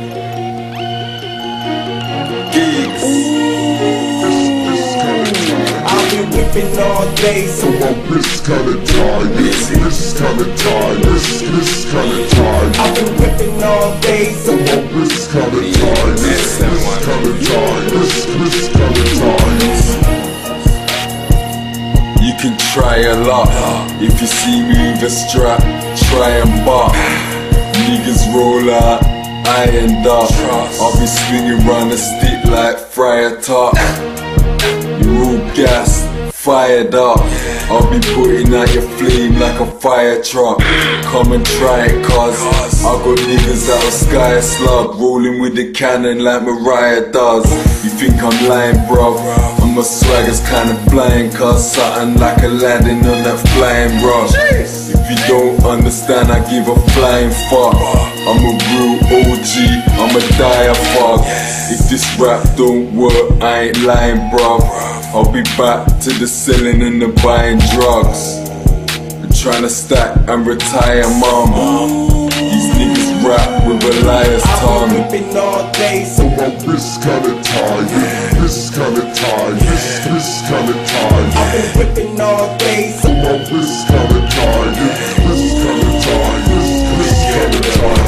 Gigs. I've been whipping all day, so my wrist kinda tired, this, this kinda tired, this, this kinda tired. I've been whipping all day, so My wrist kinda tired, this, this kinda tired, this, this kinda tired. You can try a lot. If you see me with a strap, try and buck. Niggas roll out, I end up. I'll be swinging round the stick like Tuck. You all gas, fired up. I'll be putting out your flame like a fire truck. Come and try it, cuz I got niggas out of Sky Slug, rolling with the cannon like Mariah does. You think I'm lying, bruv? I'm a swagger's kinda blind, cuz something like Aladdin on that flying rug. If you don't understand, I give a flying fuck. I'm a real OG, I'm a dire fuck. If this rap don't work, I ain't lying, bruv. I'll be back to the selling and the buying drugs. I'm trying to stack and retire, mama. These niggas rap with a liar's tongue. I've been all day, so oh, My wrist kinda tired, this kinda tired, this, this kinda tired. I've been whipping all day, so oh, My wrist kinda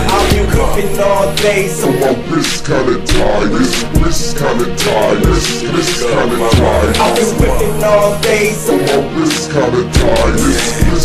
I've been whipping all day, so My wrist kinda tired, this, this kinda tired, this, this kinda tired. I've been whipping all day, so My wrist kinda tired, this,